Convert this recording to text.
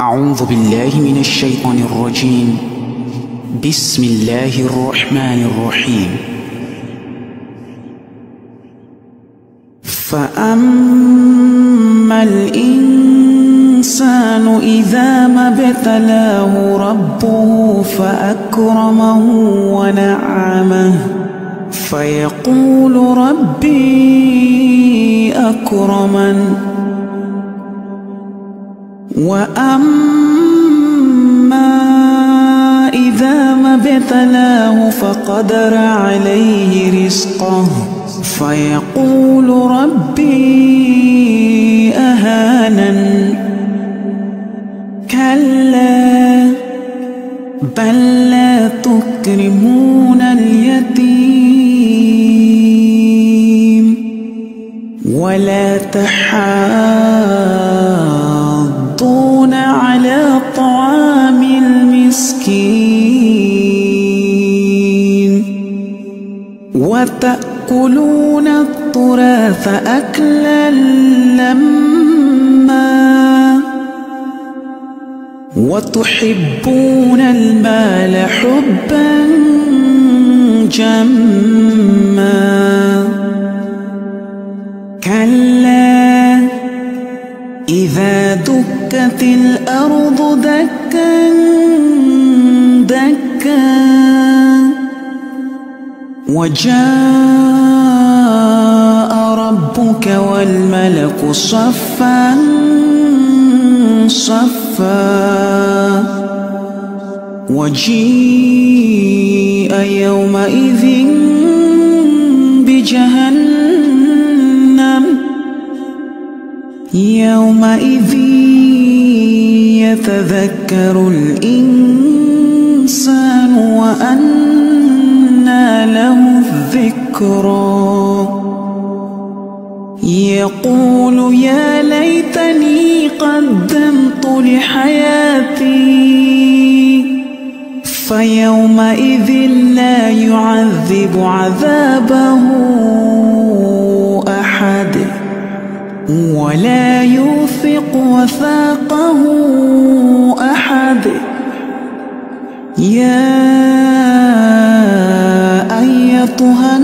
أعوذ بالله من الشيطان الرجيم. بسم الله الرحمن الرحيم. فأما الإنسان إذا ما ابتلاه ربه فأكرمه ونعمه. فيقول ربي أكرمن. وأما إذا ما ابتلاه فقدر عليه رزقه فيقول ربي أهانن. كلا بل لا تكرمون اليتيم ولا تحاضون وتأكلون التراث أكلا لما وتحبون المال حبا جما كلا إذا دكت الأرض دكا دكا وجاء ربك والملك صفا صفا وجيء يومئذ بجهنم يومئذ يتذكر الإنسان الذكرى يقول يا ليتني قدمت لحياتي فيومئذ لا يعذب عذابه أحد ولا يوثق وثاقه أحد. يا أيتها